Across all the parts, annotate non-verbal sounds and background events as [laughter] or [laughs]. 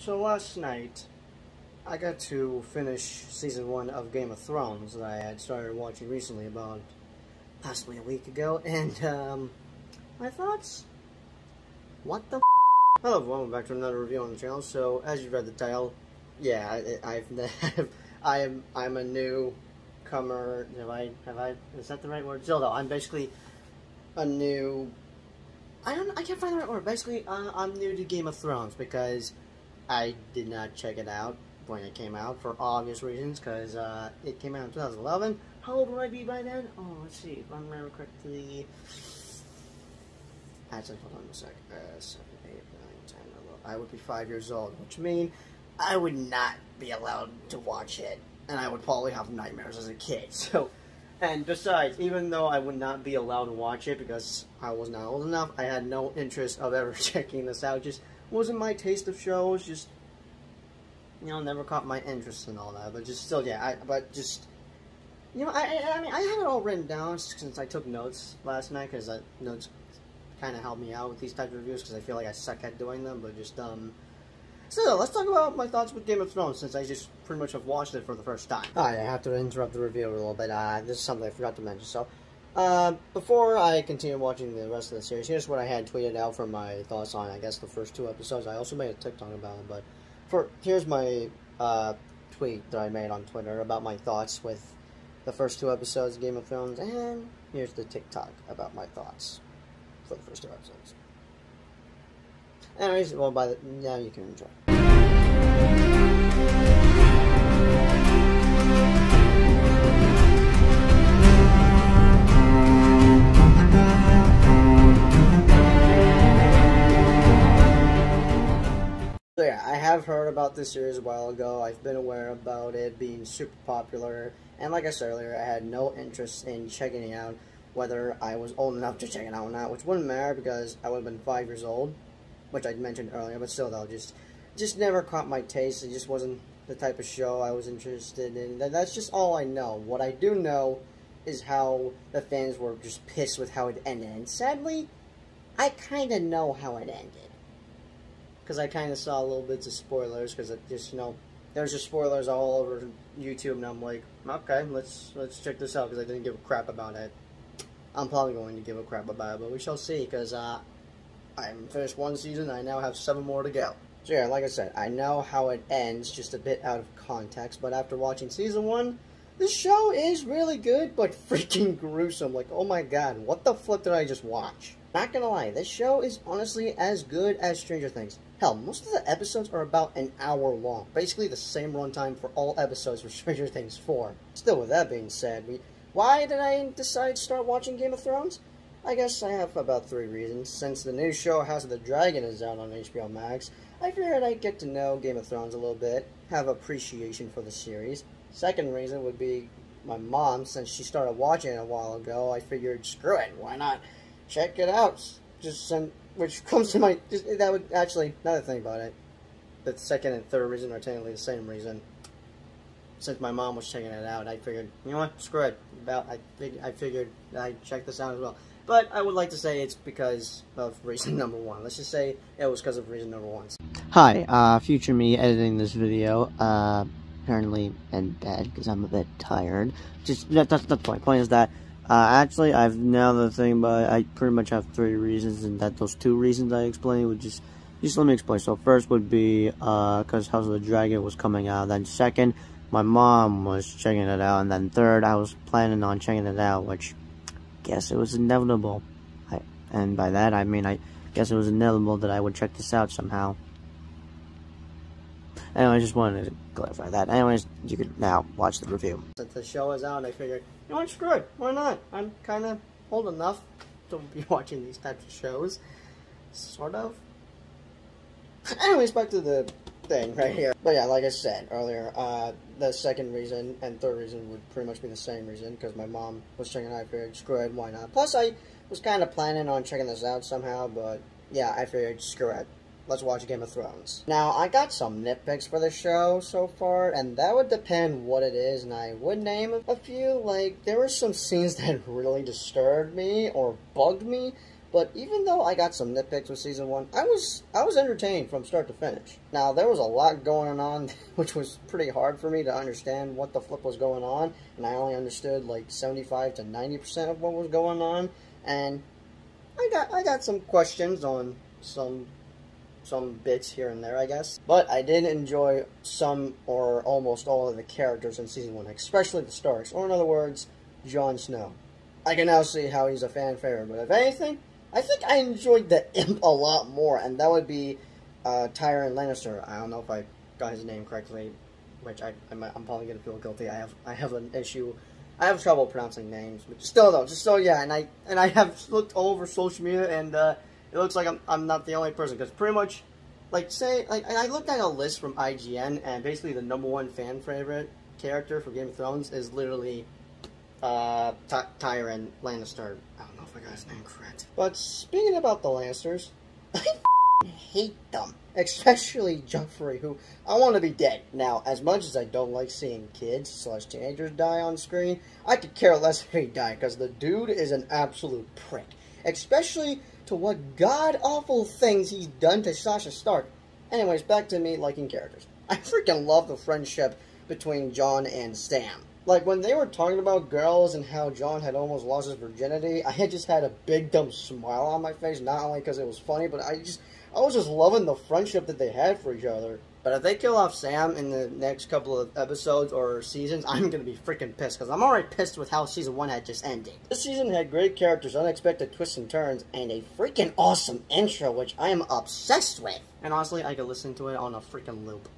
So last night, I got to finish season one of Game of Thrones that I had started watching recently, about possibly a week ago, [laughs] and um, my thoughts. What the? Hello, welcome back to another review on the channel. So, as you read the title, yeah, I, I've [laughs] I am I'm a new comer. Have I have I is that the right word? Zilda. I'm basically a new. I don't. I can't find the right word. Basically, uh, I'm new to Game of Thrones because I did not check it out when it came out for obvious reasons, because uh, it came out in 2011. How old would I be by then? Oh, let's see. If I remember correctly. Actually, hold on a sec. Uh, 7, 8, 9, 10, 11. I would be 5 years old, which means I would not be allowed to watch it. And I would probably have nightmares as a kid. [laughs] So, and besides, even though I would not be allowed to watch it because I was not old enough, I had no interest of ever [laughs] checking this out. Just wasn't my taste of shows. Just you know, never caught my interest in all that. But just still, yeah. I but just you know, I I, I mean, I have it all written down since I took notes last night because that notes kind of help me out with these types of reviews because I feel like I suck at doing them. But just um. So let's talk about my thoughts with Game of Thrones since I just pretty much have watched it for the first time. Alright, I have to interrupt the review a little bit. Uh, this is something I forgot to mention. So, uh, before I continue watching the rest of the series, here's what I had tweeted out for my thoughts on, I guess, the first two episodes. I also made a TikTok about it, but for here's my uh, tweet that I made on Twitter about my thoughts with the first two episodes of Game of Thrones, and here's the TikTok about my thoughts for the first two episodes. Anyways, well, by the now you can enjoy. Yeah, I have heard about this series a while ago. I've been aware about it being super popular, and like I said earlier, I had no interest in checking it out, whether I was old enough to check it out or not, which wouldn't matter because I would have been five years old, which I mentioned earlier. But still, though, just just never caught my taste. It just wasn't the type of show I was interested in. That's just all I know. What I do know is how the fans were just pissed with how it ended, and sadly, I kind of know how it ended because I kind of saw a little bits of spoilers because it just you know there's just spoilers all over YouTube and I'm like okay let's let's check this out because I didn't give a crap about it. I'm probably going to give a crap about it, but we shall see because uh, I'm finished one season. I now have seven more to go. So yeah, like I said, I know how it ends, just a bit out of context. But after watching season one, this show is really good, but [laughs] freaking gruesome. Like, oh my god, what the flip did I just watch? Not gonna lie, this show is honestly as good as Stranger Things. Hell, most of the episodes are about an hour long. Basically the same runtime for all episodes for [laughs] Stranger Things 4. Still, with that being said, we, why did I decide to start watching Game of Thrones? I guess I have about three reasons. Since the new show House of the Dragon is out on HBO Max, I figured I'd get to know Game of Thrones a little bit, have appreciation for the series. Second reason would be my mom, since she started watching it a while ago, I figured, screw it, why not check it out. Just send, which [laughs] comes to my, just, that would, actually, another thing about it, the second and third reason are technically the same reason. Since my mom was checking it out, I figured, you know what, screw it. About, I, fig I figured I'd check this out as well. But I would like to say it's because of reason [laughs] number one. Let's just say it was because of reason number one. Hi, uh, future me editing this video, uh, apparently in bed because I'm a bit tired. Just, that, that's, that's the point. Point is that uh, actually, I've now the thing, but I pretty much have three reasons, and that those two reasons I explained would just, just let me explain. So first would be, uh, because House of the Dragon was coming out. Then second, my mom was checking it out. And then third, I was planning on checking it out, which, I guess it was inevitable. I, and by that, I mean, I guess it was inevitable that I would check this out somehow. Anyway, I just wanted to clarify that. Anyways, you could now watch the review. Since the show is out, I figured, you know what, screw it. Why not? I'm kind of old enough to be [laughs] watching these types of shows. Sort of. [laughs] Anyways, back to the thing right here. But yeah, like I said earlier, uh, the second reason and third reason would pretty much be the same reason, because my mom was checking out, I figured, screw it, why not? Plus, I was kind of planning on checking this out somehow, but yeah, I figured, screw it let's watch Game of Thrones. Now, I got some nitpicks for the show so far, and that would depend what it is, and I would name a few. Like, there were some scenes [laughs] that really disturbed me or bugged me, But even though I got some nitpicks with season one, I was I was entertained from start to finish. Now there was a lot going on, [laughs] which was pretty hard for me to understand what the flip was going on, and I only understood like seventy five to ninety percent of what was going on, and I got I got some questions on some some bits here and there, I guess. But I did enjoy some or almost all of the characters in season one, especially the Starks, or in other words, Jon Snow. I can now see how he's a fan favorite, but if anything, I think I enjoyed the imp a lot more, and that would be uh, Tyrion Lannister. I don't know if I got his name correctly, which I, I am probably gonna feel guilty. I have I have an issue. I have trouble pronouncing names, but still though, just so yeah, and I and I have looked over social media, and uh, it looks like I'm I'm not the only person because pretty much, like say like I looked at a list from IGN, and basically the number one fan favorite character for Game of Thrones is literally uh, Ty Tyrion Lannister. I don't know if I got his name correct. But speaking about the Lannisters, [laughs] I hate them. Especially Joffrey, who I want to be dead. Now, as much as I don't like seeing kids slash teenagers die on screen, I could care less if he died, because the dude is an absolute prick. Especially to what god-awful things he's done to Sasha Stark. Anyways, back to me liking characters. I freaking love the friendship between Jon and Sam like when they were talking about girls and how Jon had almost lost his virginity, I had just had a big dumb smile on my face. Not only because it was funny, but I just I was just loving the friendship that they had for each other. But if they kill off Sam in the next couple of episodes or seasons, I'm gonna be freaking pissed because I'm already pissed with how season one had just ended. This season had great characters, unexpected twists and turns, and a freaking awesome intro, which I am obsessed with. And honestly, I could listen to it on a freaking loop.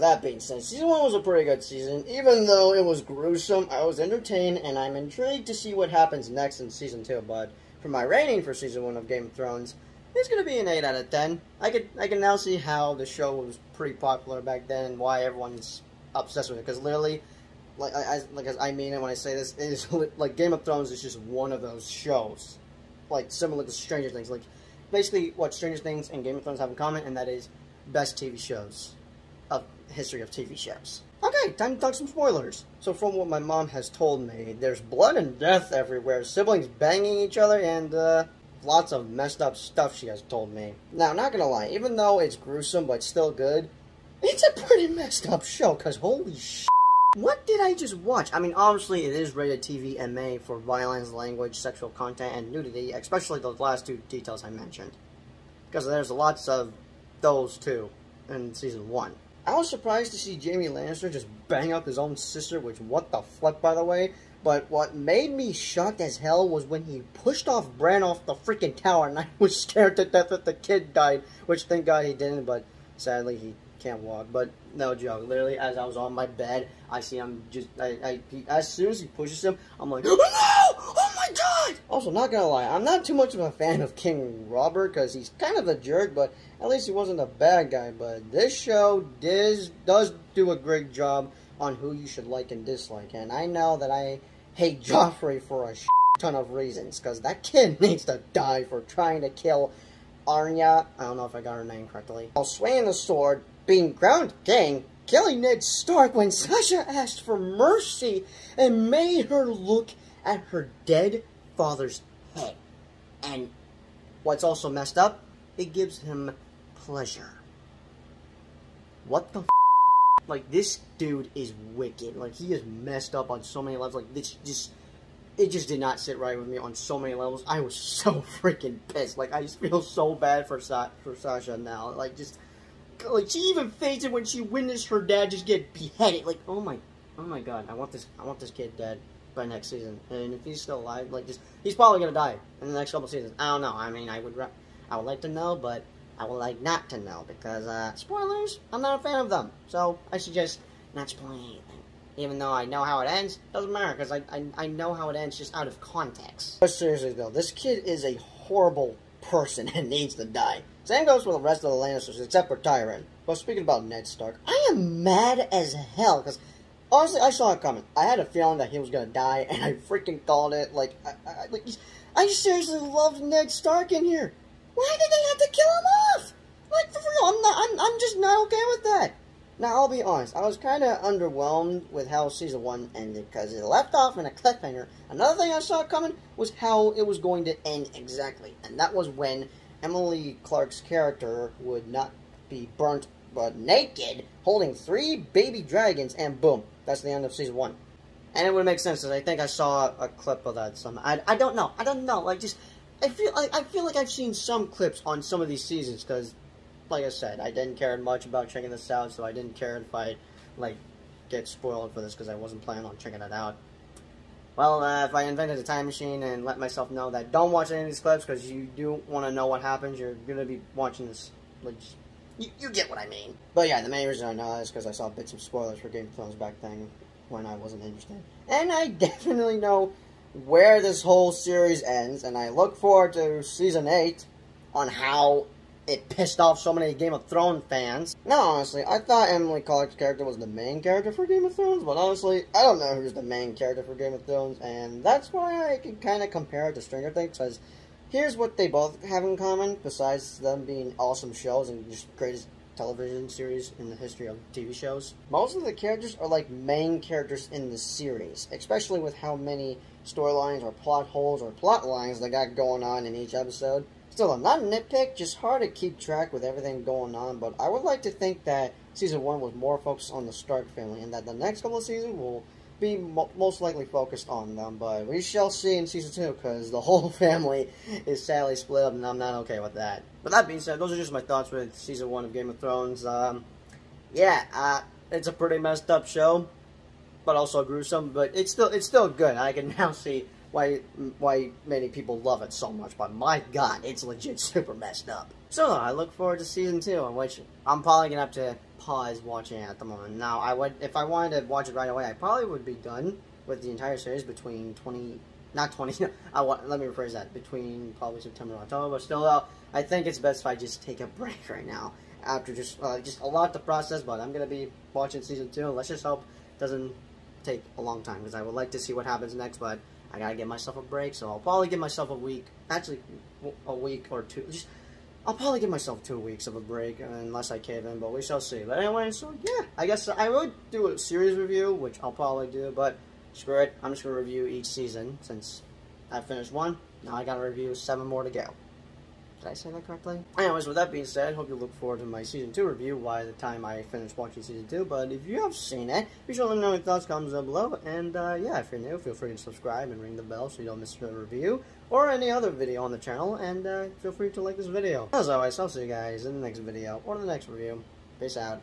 With that being said, season one was a pretty good season. Even though it was gruesome, I was entertained, and I'm intrigued to see what happens next in season two. But for my rating for season one of Game of Thrones, it's gonna be an eight out of ten. I could I can now see how the show was pretty popular back then and why everyone's obsessed with it. Because literally, like I like I mean it when I say this, it is like Game of Thrones is just one of those shows, like similar to Stranger Things. Like basically, what Stranger Things and Game of Thrones have in common, and that is best TV shows of history of TV shows. Okay, time to talk some spoilers. So from what my mom has told me, there's blood and death everywhere, siblings banging each other, and uh, lots of messed up stuff she has told me. Now, not gonna lie, even though it's gruesome but still good, it's a pretty messed up show, cause holy sh**. What did I just watch? I mean, obviously it is rated TV MA for violence, language, sexual content, and nudity, especially those last two details I mentioned. Because there's lots of those too in season one. I was surprised to see Jaime Lannister just bang up his own sister, which, what the fuck, by the way. But what made me shocked as hell was when he pushed off Bran off the freaking tower, and I [laughs] was scared to death that the kid died, which thank God he didn't, but sadly he can't walk. But no joke, literally, as I was on my bed, I see him just, I, I he, as soon as he pushes him, I'm like, oh no! Oh my god! Also, not gonna lie, I'm not too much of a fan of King Robert, because he's kind of a jerk, but at least he wasn't a bad guy. But this show does, does do a great job on who you should like and dislike. And I know that I hate Joffrey for a ton of reasons, because that kid [laughs] needs to die for trying to kill Arya, I don't know if I got her name correctly, while swinging the sword, being crowned gang, killing Ned Stark when Sasha asked for mercy and made her look at her dead father's head. And what's also messed up, it gives him pleasure. What the Like, this dude is wicked. Like, he is messed up on so many levels. Like, this just it just did not sit right with me on so many levels. I was [laughs] so freaking pissed. Like, I just feel so bad for Sa for Sasha now. Like, just, like, she even fainted when she witnessed her dad just get beheaded. Like, oh my, oh my god, I want this, I want this kid dead by next season. And if he's still alive, like, just, he's probably gonna die in the next couple seasons. I don't know. I mean, I would, I would like to know, but I would like not to know because, uh, spoilers, I'm not a fan of them. So, I suggest not spoiling anything even though I know how it ends, doesn't matter, because I, I, I know how it ends just out of context. But seriously, though, this kid is a horrible person [laughs] and needs to die. Same goes for the rest of the Lannisters, except for Tyrion. But speaking about Ned Stark, I am mad as hell, because honestly, I saw it coming. I had a feeling that he was going to die, and I freaking called it. Like, I, I, like I seriously loved Ned Stark in here. Why did they have to kill him off? Like, for real, I'm not, I'm, I'm just not okay with that. Now, I'll be honest, I was kind of underwhelmed with how Season 1 ended, because it left off in a cliffhanger. Another thing I saw coming was how it was going to end exactly, and that was when Emily Clarke's character would not be burnt but naked, holding three baby dragons, and boom, that's the end of Season 1. And it would make sense, because I think I saw a clip of that some. I, I don't know, I don't know, like, just, I feel, I, I feel like I've seen some clips on some of these seasons, because like I said, I didn't care much about checking this out, so I didn't care if I, like, get spoiled for this because I wasn't planning on checking it out. Well, uh, if I invented a time machine and let myself know that don't watch any of these clips because you do want to know what happens, you're going to be watching this, like, you, you get what I mean. But yeah, the main reason I know is because I saw bits of spoilers for Game of Thrones back then when I wasn't interested. And I [laughs] definitely know where this whole series ends, and I look forward to Season 8 on how it pissed off so many Game of Thrones fans. No, honestly, I thought Emily Clarke's character was the main character for Game of Thrones, but honestly, I don't know who's the main character for Game of Thrones, and that's why I can kind of compare it to Stranger Things, because here's what they both have in common, besides them being awesome shows and just greatest television series in the history of TV shows. Most of the characters are like main characters in the series, especially with how many storylines or plot holes or plot lines they got going on in each episode. Still, not a nitpick, just hard to keep track with everything going on, but I would like to think that Season 1 was more focused on the Stark family, and that the next couple of seasons will be mo most likely focused on them, but we shall see in Season 2, because the [laughs] whole family is sadly split up, and I'm not okay with that. But that being said, those are just my thoughts with Season 1 of Game of Thrones. Um, yeah, uh, it's a pretty messed up show, but also gruesome, but it's still, it's still good. I can [laughs] now see why why many people love it so much, but my god, it's legit super messed up. So I look forward to season two, in which I'm probably gonna have to pause watching it at the moment. Now, I would if I wanted to watch it right away, I probably would be done with the entire series between 20, not 20. [laughs] I want let me rephrase that between probably September and October. But still, I think it's best if I just take a [laughs] break right now after just uh, just a lot to process. But I'm gonna be watching season two. Let's just hope it doesn't take a long time because I would like to see what happens next, but I gotta give myself a break, so I'll probably give myself a week, actually a week or two, just, I'll probably give myself two weeks of a break, unless I cave in, but we shall see. But anyway, so yeah, I guess I would do a series review, which I'll probably do, but screw it, I'm just gonna review each season, since I finished one, now I gotta review seven more to go. Did I say that correctly? Anyways, with that being said, hope you look forward to my Season 2 review by the time I finish watching Season 2. But if you have seen it, be sure to let me know your thoughts, comments down below. And uh, yeah, if you're new, feel free to subscribe and ring the bell so you don't miss a review or any other video on the channel. And uh, feel free to like this video. As always, I'll see you guys in the next video or the next review. Peace out.